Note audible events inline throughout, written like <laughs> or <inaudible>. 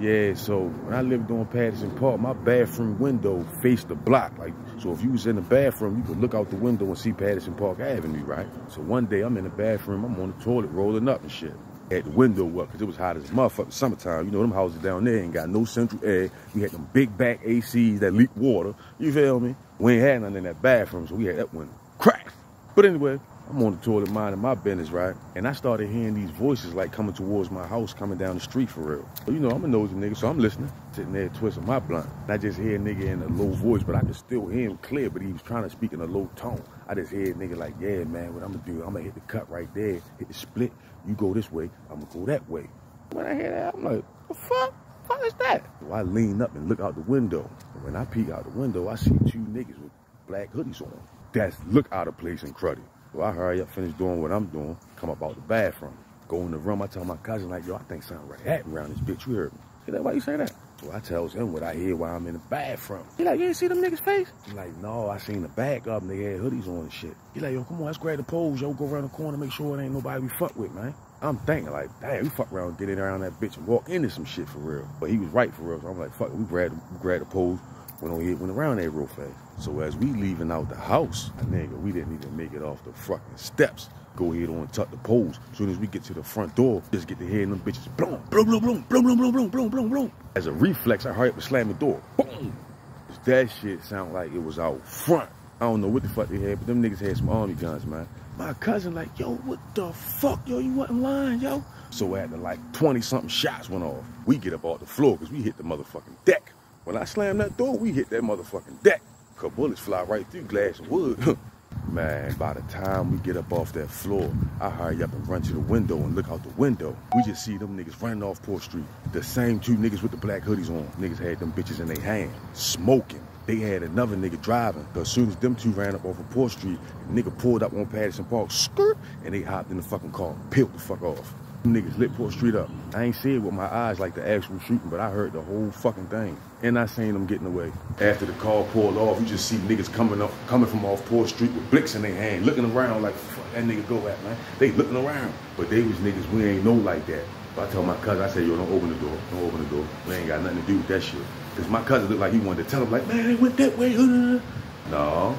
Yeah, so when I lived on Patterson Park, my bathroom window faced the block. Like, so if you was in the bathroom, you could look out the window and see Patterson Park Avenue, right? So one day I'm in the bathroom, I'm on the toilet rolling up and shit. Had the window up because it was hot as motherfucker summertime. You know, them houses down there ain't got no central air. We had them big back ACs that leak water. You feel me? We ain't had nothing in that bathroom, so we had that window cracked. But anyway, I'm on the toilet minding my business, right? And I started hearing these voices like coming towards my house, coming down the street for real. But you know, I'm a nosy nigga, so I'm listening, sitting there twisting my blunt. And I just hear a nigga in a low voice, but I could still hear him clear, but he was trying to speak in a low tone. I just hear a nigga like, yeah, man, what I'm gonna do, I'm gonna hit the cut right there, hit the split, you go this way, I'm gonna go that way. When I hear that, I'm like, the fuck? What is that? So I lean up and look out the window. And when I peek out the window, I see two niggas with black hoodies on. That's look out of place and cruddy. So I hurry up, finish doing what I'm doing, come up out the bathroom. Go in the room, I tell my cousin, like, yo, I think something right happened around this bitch. You heard me. He like, why you say that? Well, I tells him what I hear while I'm in the bathroom. He like, you ain't see them niggas' face? He like, no, I seen the back up and they had hoodies on and shit. He like, yo, come on, let's grab the poles, yo, go around the corner, make sure it ain't nobody we fuck with, man. I'm thinking like, damn, we fuck around, get in around that bitch and walk into some shit for real. But he was right for real. So I'm like, fuck, we grab, we grabbed the poles, went on here, went around there real fast. So as we leaving out the house, nigga, we didn't even make it off the fucking steps. Go ahead on tuck the poles. Soon as we get to the front door, just get to hearing them bitches boom, boom, boom, boom, boom, boom, boom, boom, boom, boom, boom. As a reflex, I hurry up and slam the door. Boom. That shit sound like it was out front. I don't know what the fuck they had, but them niggas had some army guns, man. My cousin like, yo, what the fuck, yo, you wasn't lying, yo. So after like 20 something shots went off, we get up off the floor because we hit the motherfucking deck. When I slam that door, we hit that motherfucking deck. Cause bullets fly right through glass and wood. <laughs> Man, by the time we get up off that floor, I hurry up and run to the window and look out the window. We just see them niggas running off Port Street. The same two niggas with the black hoodies on. Niggas had them bitches in their hand, smoking. They had another nigga driving. But as soon as them two ran up off of Port Street, the nigga pulled up on Patterson Park, skirt, and they hopped in the fucking car, peeled the fuck off. Niggas lit Port Street up. I ain't see it with my eyes like the actual shooting, but I heard the whole fucking thing. And I seen them getting away. After the car pulled off, you just see niggas coming up, coming from off Port Street with blicks in their hand, looking around like, fuck that nigga go at, man. They looking around. But they was niggas we ain't know like that. But I tell my cousin, I said, yo, don't open the door. Don't open the door. We ain't got nothing to do with that shit. Because my cousin looked like he wanted to tell him, like, man, they went that way. No,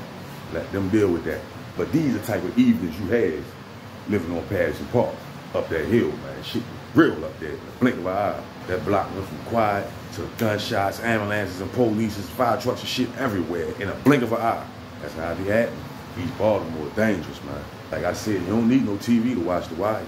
let them deal with that. But these are the type of evenings you had living on Patterson Park up that hill, man. Shit real up there. The blink of an eye. That block went from quiet to gunshots, ambulances, and polices, fire trucks, and shit everywhere in a blink of an eye. That's how be happening. East Baltimore dangerous, man. Like I said, you don't need no TV to watch The Wire.